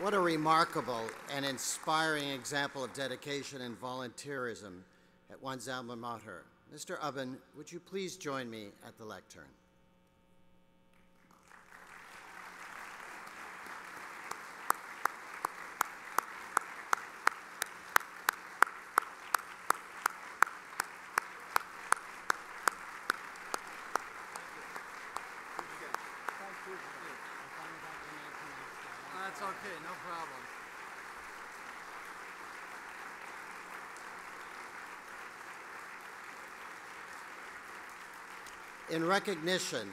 What a remarkable and inspiring example of dedication and volunteerism at one's alma mater. Mr. Ubben, would you please join me at the lectern? That's okay, no problem. In recognition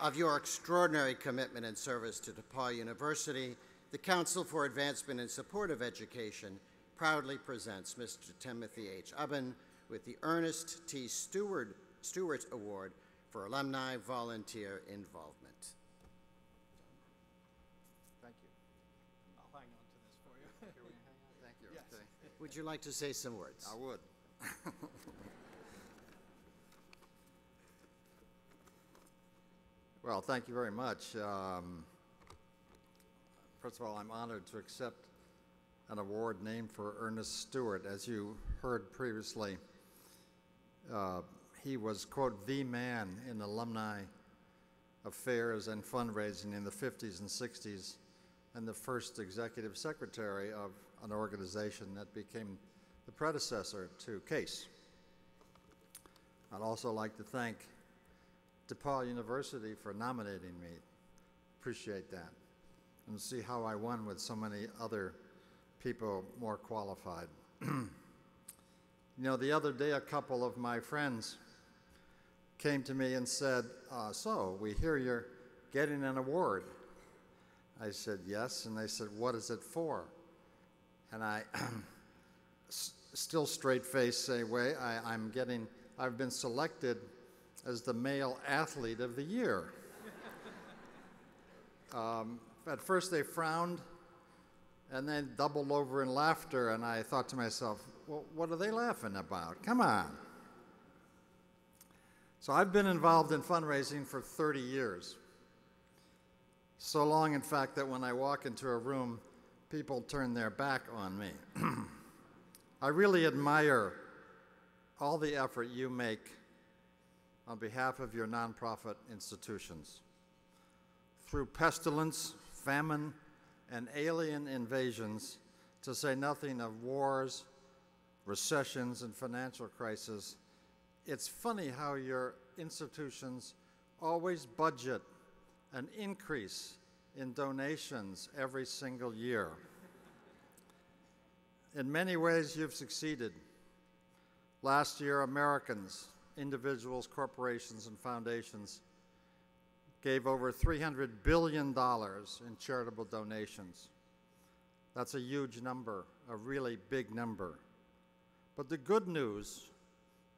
of your extraordinary commitment and service to DePaul University, the Council for Advancement and Support of Education proudly presents Mr. Timothy H. Ubben with the Ernest T. Stewart, Stewart Award for Alumni Volunteer Involvement. Thank you. I'll hang on to this for you. Thank you. Yes. Okay. Would you like to say some words? I would. well, thank you very much. Um, first of all, I'm honored to accept an award named for Ernest Stewart. As you heard previously, uh, he was, quote, the man in alumni affairs and fundraising in the 50s and 60s, and the first executive secretary of an organization that became the predecessor to CASE. I'd also like to thank DePaul University for nominating me. Appreciate that. And see how I won with so many other people more qualified. you know, the other day, a couple of my friends came to me and said, uh, So, we hear you're getting an award. I said, Yes. And they said, What is it for? And I, still straight face, say, way, I, I'm getting, I've been selected as the male athlete of the year. um, at first, they frowned and then doubled over in laughter, and I thought to myself, well, what are they laughing about? Come on. So I've been involved in fundraising for 30 years. So long, in fact, that when I walk into a room, people turn their back on me. I really admire all the effort you make on behalf of your nonprofit institutions. Through pestilence, famine, and alien invasions, to say nothing of wars, recessions, and financial crises, it's funny how your institutions always budget an increase in donations every single year. In many ways, you've succeeded. Last year, Americans, individuals, corporations, and foundations gave over $300 billion in charitable donations. That's a huge number, a really big number. But the good news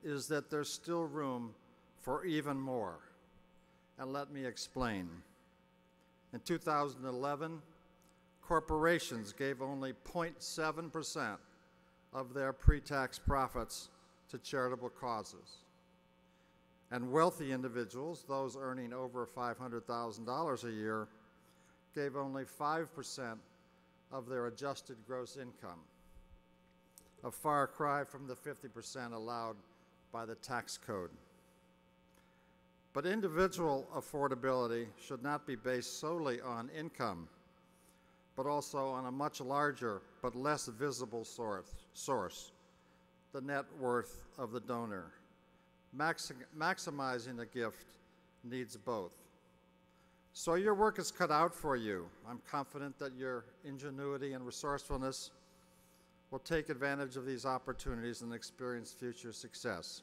is that there's still room for even more. And let me explain. In 2011, corporations gave only 0.7% of their pre tax profits to charitable causes. And wealthy individuals, those earning over $500,000 a year, gave only 5% of their adjusted gross income, a far cry from the 50% allowed by the tax code. But individual affordability should not be based solely on income, but also on a much larger but less visible source, source the net worth of the donor. Maxi- maximizing a gift needs both. So your work is cut out for you. I'm confident that your ingenuity and resourcefulness will take advantage of these opportunities and experience future success.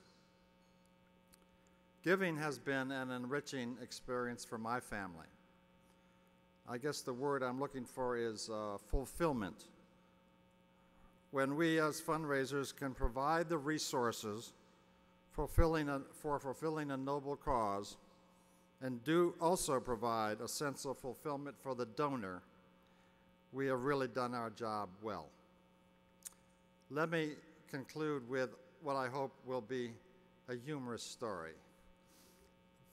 Giving has been an enriching experience for my family. I guess the word I'm looking for is uh, fulfillment. When we as fundraisers can provide the resources fulfilling a, for fulfilling a noble cause and do also provide a sense of fulfillment for the donor, we have really done our job well. Let me conclude with what I hope will be a humorous story.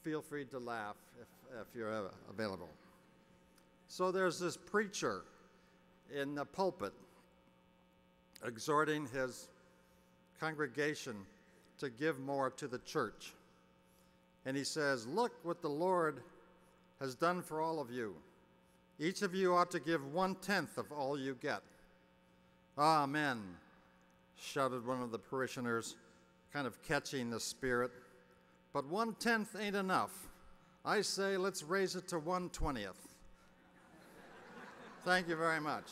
Feel free to laugh if, if you're available. So there's this preacher in the pulpit, exhorting his congregation to give more to the church. And he says, Look what the Lord has done for all of you. Each of you ought to give one tenth of all you get. Amen, shouted one of the parishioners, kind of catching the spirit. But one tenth ain't enough. I say let's raise it to one twentieth. Thank you very much.